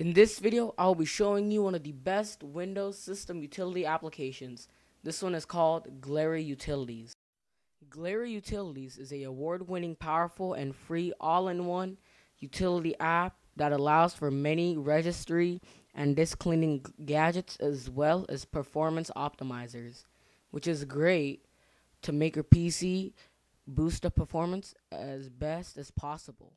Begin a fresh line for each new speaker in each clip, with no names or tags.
In this video, I'll be showing you one of the best Windows system utility applications. This one is called Glary Utilities. Glary Utilities is a award-winning, powerful, and free all-in-one utility app that allows for many registry and disk cleaning gadgets as well as performance optimizers, which is great to make your PC boost the performance as best as possible.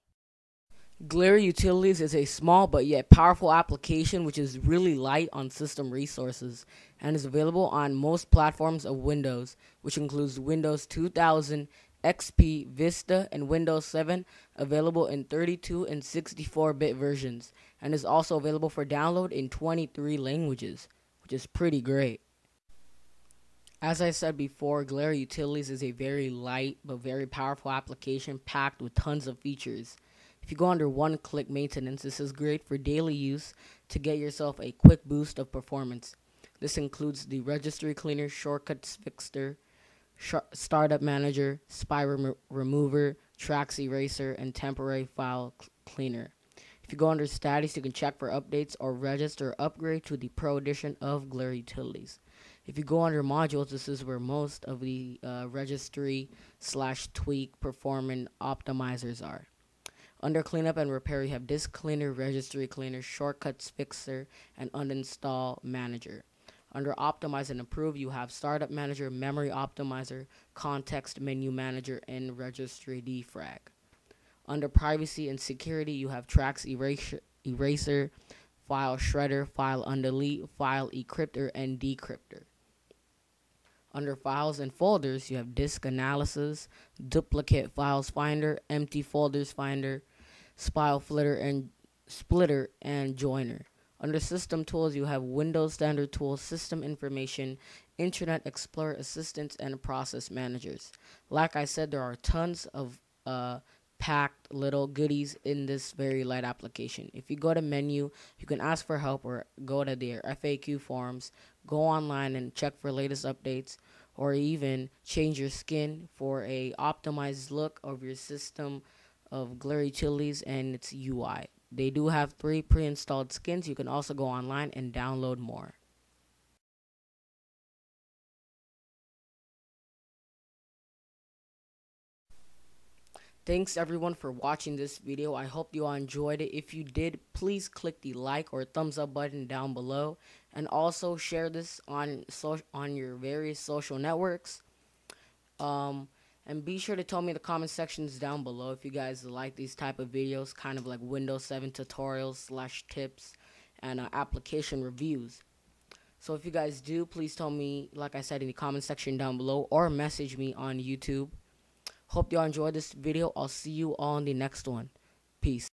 Glary Utilities is a small but yet powerful application which is really light on system resources and is available on most platforms of Windows, which includes Windows 2000, XP, Vista, and Windows 7, available in 32 and 64 bit versions, and is also available for download in 23 languages, which is pretty great. As I said before, Glary Utilities is a very light but very powerful application packed with tons of features. If you go under one click maintenance, this is great for daily use to get yourself a quick boost of performance. This includes the registry cleaner, shortcuts fixer, sh startup manager, spy rem remover, tracks eraser, and temporary file cleaner. If you go under status, you can check for updates or register upgrade to the Pro Edition of Glary Utilities. If you go under modules, this is where most of the uh, registry slash tweak performance optimizers are. Under cleanup and repair, you have disk cleaner, registry cleaner, shortcuts fixer, and uninstall manager. Under optimize and improve, you have startup manager, memory optimizer, context menu manager, and registry defrag. Under privacy and security, you have tracks eraser, eraser file shredder, file undelete, file encryptor, and decryptor. Under files and folders, you have disk analysis, duplicate files finder, empty folders finder, spile flitter and splitter and joiner. Under system tools, you have Windows Standard Tools, System Information, Internet Explorer Assistants, and Process Managers. Like I said, there are tons of uh, packed little goodies in this very light application. If you go to menu, you can ask for help or go to their FAQ forums, go online and check for latest updates, or even change your skin for a optimized look of your system of Glary Utilities and its UI. They do have three pre-installed skins. You can also go online and download more. Thanks everyone for watching this video. I hope you all enjoyed it. If you did, please click the like or thumbs up button down below and also share this on so on your various social networks. Um and be sure to tell me in the comment sections down below if you guys like these type of videos, kind of like Windows 7 tutorials slash tips and uh, application reviews. So if you guys do, please tell me, like I said, in the comment section down below or message me on YouTube. Hope you all enjoyed this video. I'll see you in the next one. Peace.